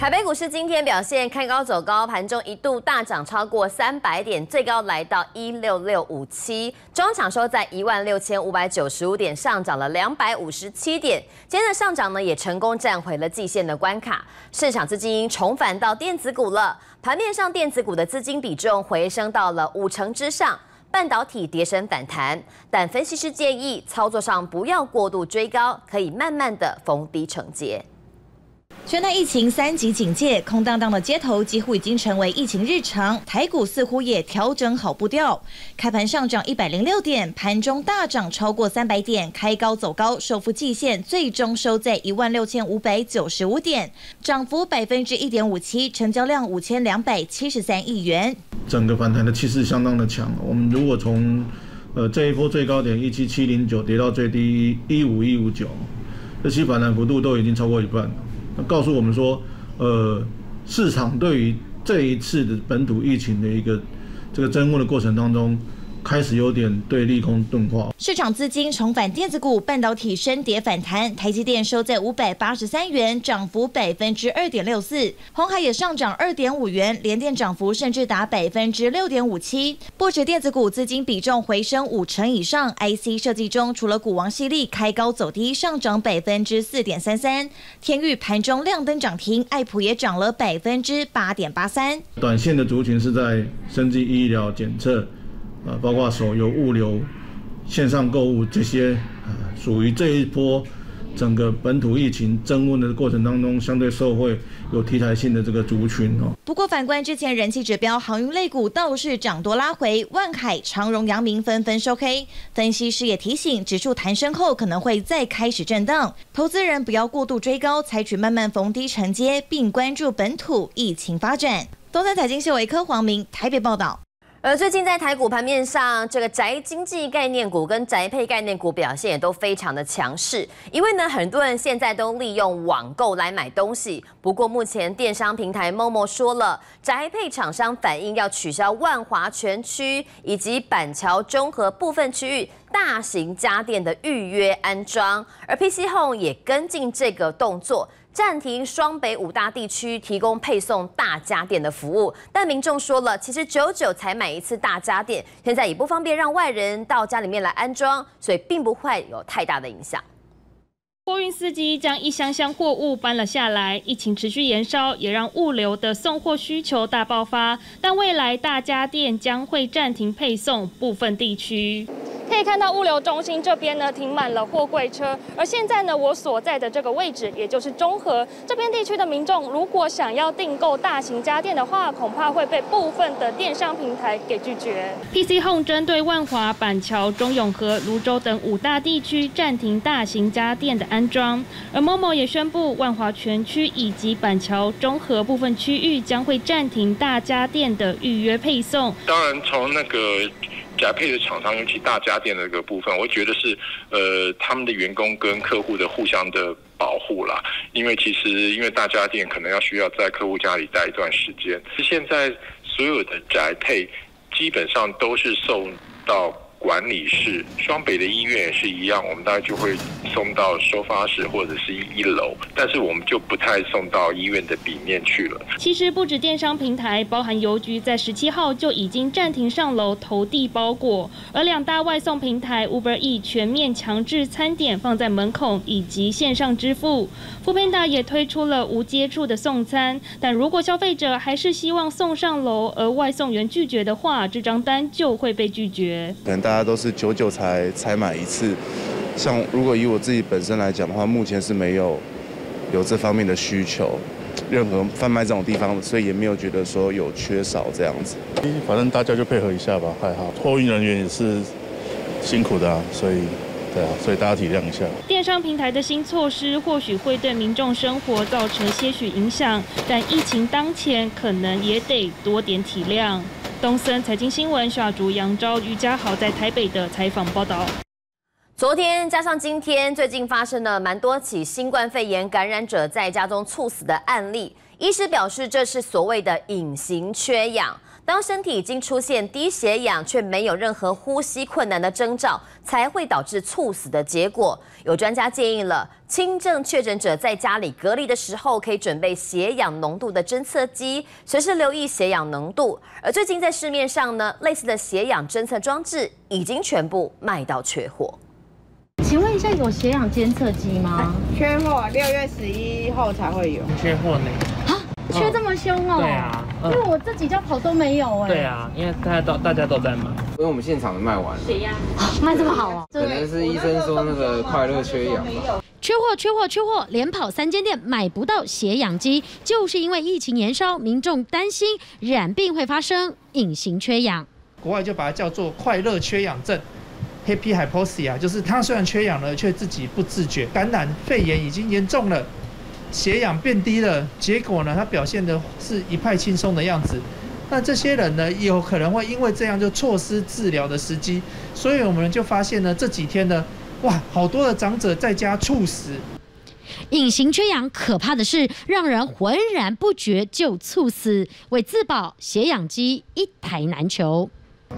台北股市今天表现开高走高，盘中一度大涨超过三百点，最高来到一六六五七，中场收在一万六千五百九十五点，上涨了两百五十七点。今天的上涨呢，也成功站回了季线的关卡，市场资金重返到电子股了。盘面上，电子股的资金比重回升到了五成之上，半导体跌升反弹，但分析师建议操作上不要过度追高，可以慢慢的逢低承接。全台疫情三级警戒，空荡荡的街头几乎已经成为疫情日常。台股似乎也调整好步调，开盘上涨一百零六点，盘中大涨超过三百点，开高走高，收复季线，最终收在一万六千五百九十五点，涨幅百分之一点五七，成交量五千两百七十三亿元。整个反弹的气势相当的强。我们如果从呃这一波最高点一七七零九跌到最低一五一五九，这期反弹幅度都已经超过一半了。告诉我们说，呃，市场对于这一次的本土疫情的一个这个争论的过程当中。开始有点对利空钝化，市场资金重返电子股，半导体升跌反弹，台积电收在五百八十三元，涨幅百分之二点六四，红海也上涨二点五元，联电涨幅甚至达百分之六点五七，不止电子股资金比重回升五成以上，IC 设计中除了股王系列开高走低，上涨百分之四点三三，天域盘中亮灯涨停，爱普也涨了百分之八点八三，短线的族群是在生技医疗检测。呃，包括手游、物流、线上购物这些，呃，属于这一波整个本土疫情增温的过程当中，相对社会有题材性的这个族群哦。不过，反观之前人气指标航运类股倒是涨多拉回，万海、长荣、阳明纷纷收黑。分析师也提醒，指数弹升后可能会再开始震荡，投资人不要过度追高，采取慢慢逢低承接，并关注本土疫情发展。东森财经新闻科黄明台北报道。而最近在台股盘面上，这个宅经济概念股跟宅配概念股表现也都非常的强势。因为呢，很多人现在都利用网购来买东西。不过目前电商平台 Momo 说了，宅配厂商反映要取消万华全区以及板桥中和部分区域大型家电的预约安装，而 PC Home 也跟进这个动作。暂停双北五大地区提供配送大家电的服务，但民众说了，其实九九才买一次大家电，现在也不方便让外人到家里面来安装，所以并不会有太大的影响。货运司机将一箱箱货物搬了下来，疫情持续延烧，也让物流的送货需求大爆发，但未来大家电将会暂停配送部分地区。可以看到物流中心这边呢停满了货柜车，而现在呢我所在的这个位置，也就是中和这边地区的民众，如果想要订购大型家电的话，恐怕会被部分的电商平台给拒绝。PC Home 针对万华、板桥、中永和、泸州等五大地区暂停大型家电的安装，而 Momo 也宣布万华全区以及板桥、中和部分区域将会暂停大家电的预约配送。当然，从那个。宅配的厂商，尤其大家电的一个部分，我觉得是呃他们的员工跟客户的互相的保护啦。因为其实因为大家电可能要需要在客户家里待一段时间，是现在所有的宅配基本上都是送到。管理室，双北的医院也是一样，我们大概就会送到收发室或者是一楼，但是我们就不太送到医院的里面去了。其实不止电商平台，包含邮局在十七号就已经暂停上楼投递包裹，而两大外送平台 Uber E 全面强制餐点放在门口以及线上支付 f o o p a n d a 也推出了无接触的送餐，但如果消费者还是希望送上楼，而外送员拒绝的话，这张单就会被拒绝。大家都是久久才才买一次，像如果以我自己本身来讲的话，目前是没有有这方面的需求，任何贩卖这种地方，所以也没有觉得说有缺少这样子。反正大家就配合一下吧，还好。托运人员也是辛苦的啊，所以对啊，所以大家体谅一下。电商平台的新措施或许会对民众生活造成些许影响，但疫情当前，可能也得多点体谅。东森财经新闻，下竹、杨昭、于家豪在台北的采访报道。昨天加上今天，最近发生了蛮多起新冠肺炎感染者在家中猝死的案例。医师表示，这是所谓的隐形缺氧。当身体已经出现低血氧却没有任何呼吸困难的征兆，才会导致猝死的结果。有专家建议了，轻症确诊者在家里隔离的时候，可以准备血氧浓度的侦测机，随时留意血氧浓度。而最近在市面上呢，类似的血氧侦测装置已经全部卖到缺货。请问一下，有血氧监测机吗？缺货，六月十一号才会有。缺货呢？啊，缺这么凶哦？对啊，因为我这几家跑都没有哎。对啊，因为大家都大家都在买，因为我们现场的卖完了。血压卖这么好啊？可能是医生说那个快乐缺氧。缺货，缺货，缺货，连跑三间店买不到血氧机，就是因为疫情延烧，民众担心染病会发生隐形缺氧。国外就把它叫做快乐缺氧症。Happy hypoxia 就是他虽然缺氧了，却自己不自觉，感染肺炎已经严重了，血氧变低了，结果呢，他表现的是一派轻松的样子。那这些人呢，有可能会因为这样就错失治疗的时机，所以我们就发现呢，这几天呢，哇，好多的长者在家猝死。隐形缺氧可怕的是，让人浑然不觉就猝死，为自保，血氧机一台难求。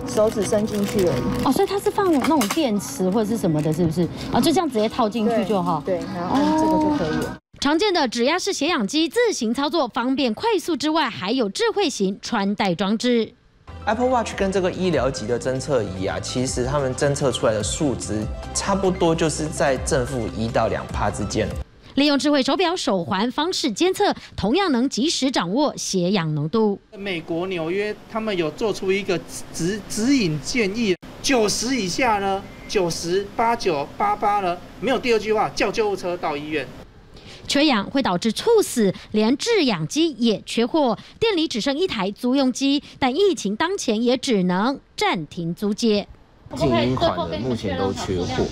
手指伸进去而已哦，所以它是放那种电池或者是什么的，是不是？啊，就这样直接套进去就好。对，然后按这个就可以了。常见的指压式血氧机，自行操作方便快速之外，还有智慧型穿戴装置。Apple Watch 跟这个医疗级的侦测仪啊，其实他们侦测出来的数值差不多，就是在正负一到两帕之间。利用智慧手表、手环方式监测，同样能及时掌握血氧浓度。美国纽约他们有做出一个指指引建议，九十以下呢，九十八九八八呢，没有第二句话，叫救护车到医院。缺氧会导致猝死，连制氧机也缺货，店里只剩一台租用机，但疫情当前也只能暂停租借。静音款的目前都缺货。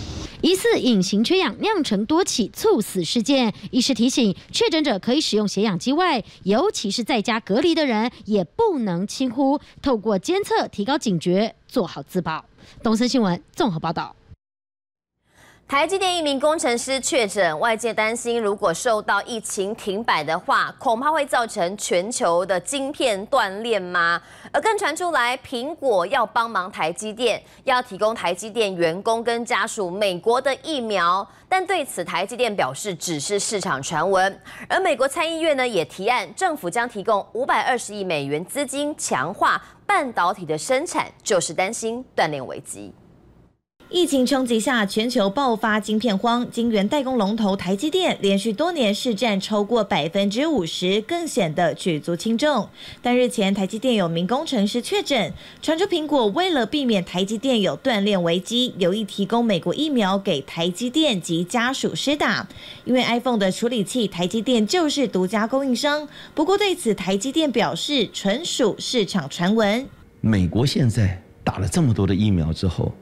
疑似隐形缺氧酿成多起猝死事件，医师提醒确诊者可以使用血氧机外，尤其是在家隔离的人也不能轻忽，透过监测提高警觉，做好自保。东森新闻综合报道。台积电一名工程师确诊，外界担心如果受到疫情停摆的话，恐怕会造成全球的晶片断裂吗？而更传出来，苹果要帮忙台积电，要提供台积电员工跟家属美国的疫苗，但对此台积电表示只是市场传闻。而美国参议院呢也提案，政府将提供五百二十亿美元资金，强化半导体的生产，就是担心断链危机。疫情冲击下，全球爆发晶片荒，晶圆代工龙头台积电连续多年市占超过百分之五十，更显得举足轻重。但日前台积电有名工程师确诊，传出苹果为了避免台积电有断链危机，有意提供美国疫苗给台积电及家属施打。因为 iPhone 的处理器，台积电就是独家供应商。不过对此，台积电表示纯属市场传闻。美国现在打了这么多的疫苗之后。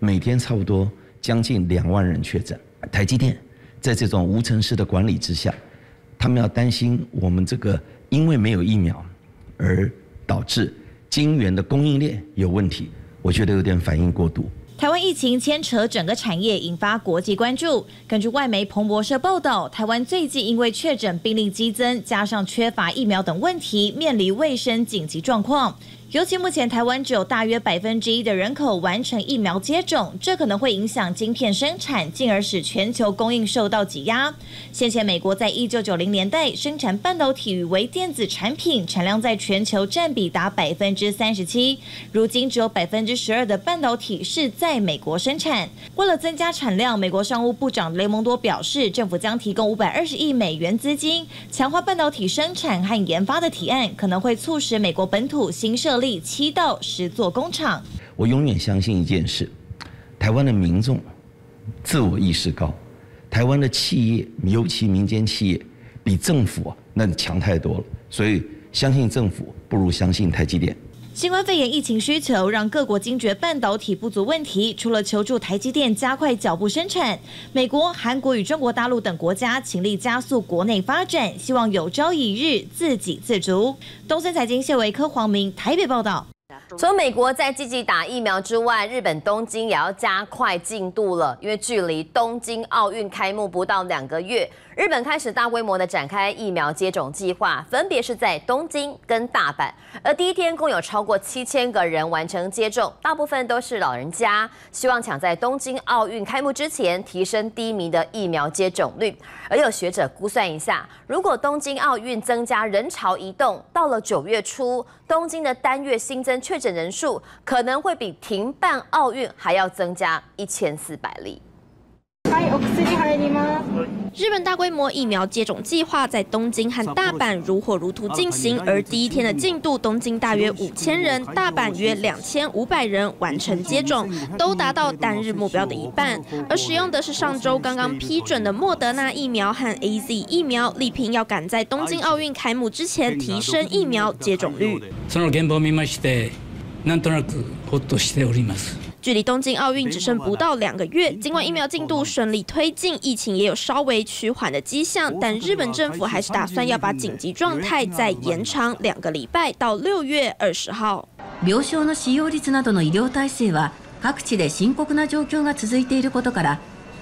每天差不多将近两万人确诊，台积电在这种无尘室的管理之下，他们要担心我们这个因为没有疫苗而导致晶圆的供应链有问题，我觉得有点反应过度。台湾疫情牵扯整个产业，引发国际关注。根据外媒彭博社报道，台湾最近因为确诊病例激增，加上缺乏疫苗等问题，面临卫生紧急状况。尤其目前台湾只有大约百分之一的人口完成疫苗接种，这可能会影响晶片生产，进而使全球供应受到挤压。先前美国在一九九零年代生产半导体与微电子产品产量在全球占比达百分之三十七，如今只有百分之十二的半导体是在美国生产。为了增加产量，美国商务部长雷蒙多表示，政府将提供五百二十亿美元资金，强化半导体生产和研发的提案，可能会促使美国本土新设。力七到十座工厂。我永远相信一件事：台湾的民众自我意识高，台湾的企业，尤其民间企业，比政府那强太多了。所以，相信政府不如相信台积电。新冠肺炎疫情需求让各国惊觉半导体不足问题，除了求助台积电加快脚步生产，美国、韩国与中国大陆等国家倾力加速国内发展，希望有朝一日自给自足。东森财经谢维科、黄明台北报道。除美国在积极打疫苗之外，日本东京也要加快进度了，因为距离东京奥运开幕不到两个月。日本开始大规模的展开疫苗接种计划，分别是在东京跟大阪，而第一天共有超过七千个人完成接种，大部分都是老人家，希望抢在东京奥运开幕之前提升低迷的疫苗接种率。而有学者估算一下，如果东京奥运增加人潮移动，到了九月初，东京的单月新增确诊人数可能会比停办奥运还要增加一千四百例。日本大规模疫苗接种计划在东京和大阪如火如荼进行，而第一天的进度，东京大约五千人，大阪约两千五百人完成接种，都达到单日目标的一半。而使用的是上周刚刚批准的莫德纳疫苗和 A Z 疫苗，力拼要赶在东京奥运开幕之前提升疫苗接种率。距离东京奥运只剩不到两个月，尽管疫苗进度顺利推进，疫情也有稍微趋缓的迹象，但日本政府还是打算要把紧急状态再延长两个礼拜到六月二十号。病床の使用率などの医療体制は各地で深刻な状況が続いていることから、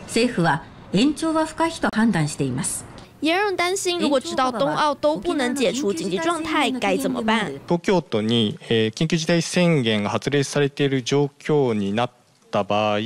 政府は延長は不可避と判断しています。 也让人担心，如果知道冬奥都不能解除紧急状态，该怎么办？東京都に緊急事態宣言が発令されている状況になった場合、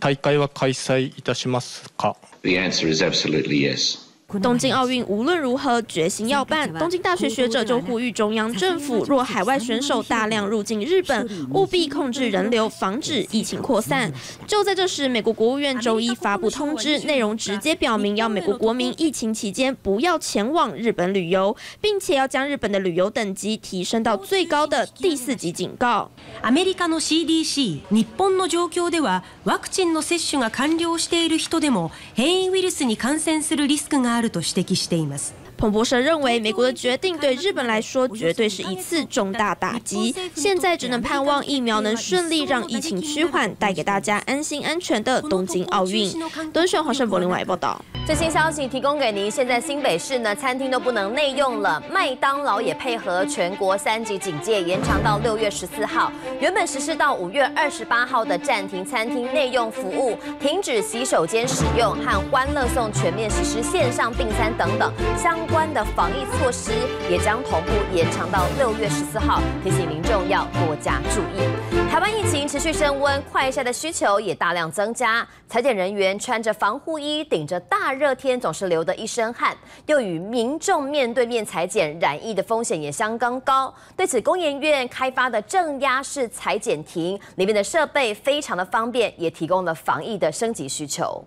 大会は開催いたしますか？The answer is absolutely yes. 东京奥运无论如何决心要办，东京大学学者就呼吁中央政府，若海外选手大量入境日本，务必控制人流，防止疫情扩散。就在这时，美国国务院周一发布通知，内容直接表明要美国国民疫情期间不要前往日本旅游，并且要将日本的旅游等级提升到最高的第四级警告。アメリカの CDC 日本の状況では、ワクチンの接種が完了している人でも変異ウイルスに感染するリスクがある。 と指摘しています。彭博社认为，美国的决定对日本来说绝对是一次重大打击。现在只能盼望疫苗能顺利让疫情趋缓，带给大家安心安全的东京奥运。敦顺华盛柏林外报道。最新消息提供给您：现在新北市呢，餐厅都不能内用了。麦当劳也配合全国三级警戒，延长到六月十四号。原本实施到五月二十八号的暂停餐厅内用服务、停止洗手间使用和欢乐颂全面实施线上订餐等等相。关的防疫措施也将同步延长到六月十四号，提醒民众要多加注意。台湾疫情持续升温，快筛的需求也大量增加，裁剪人员穿着防护衣，顶着大热天，总是流得一身汗，又与民众面对面裁剪，染疫的风险也相当高。对此，工研院开发的正压式裁剪亭里面的设备非常的方便，也提供了防疫的升级需求。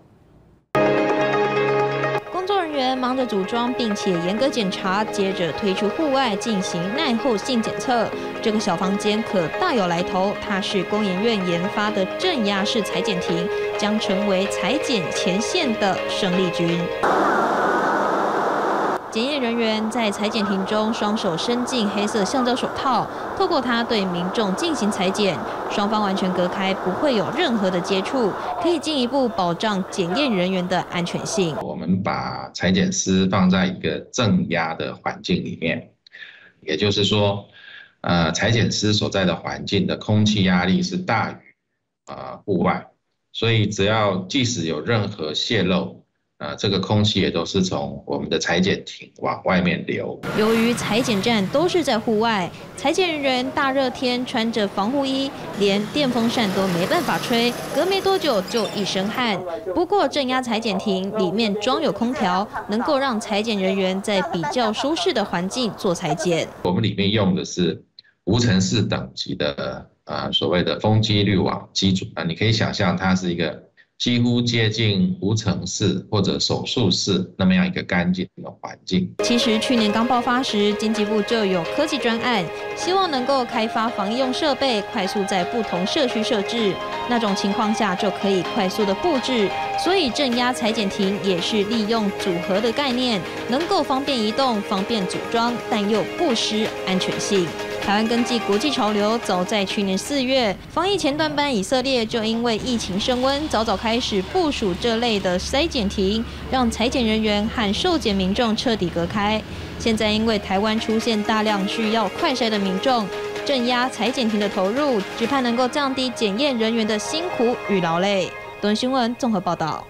员忙着组装，并且严格检查，接着推出户外进行耐候性检测。这个小房间可大有来头，它是工研院研发的镇压式裁剪亭，将成为裁剪前线的胜利军。检验人员在裁剪亭中，双手伸进黑色橡胶手套，透过它对民众进行裁剪，双方完全隔开，不会有任何的接触，可以进一步保障检验人员的安全性。我们把裁剪师放在一个正压的环境里面，也就是说，呃，裁剪师所在的环境的空气压力是大于啊户外，所以只要即使有任何泄漏。啊，这个空气也都是从我们的裁剪亭往外面流。由于裁剪站都是在户外，裁剪人员大热天穿着防护衣，连电风扇都没办法吹，隔没多久就一身汗。不过正压裁剪亭里面装有空调，能够让裁剪人员在比较舒适的环境做裁剪。我们里面用的是无尘室等级的啊，所谓的风机滤网机组啊，你可以想象它是一个。几乎接近无尘室或者手术室那么样一个干净的环境。其实去年刚爆发时，经济部就有科技专案，希望能够开发防疫用设备，快速在不同社区设置，那种情况下就可以快速的布置。所以镇压裁剪亭也是利用组合的概念，能够方便移动、方便组装，但又不失安全性。台湾跟进国际潮流，早在去年四月，防疫前段班以色列就因为疫情升温，早早开始部署这类的筛检亭，让裁剪人员和受检民众彻底隔开。现在因为台湾出现大量需要快筛的民众，镇压裁剪亭的投入，只盼能够降低检验人员的辛苦与劳累。本新闻综合报道。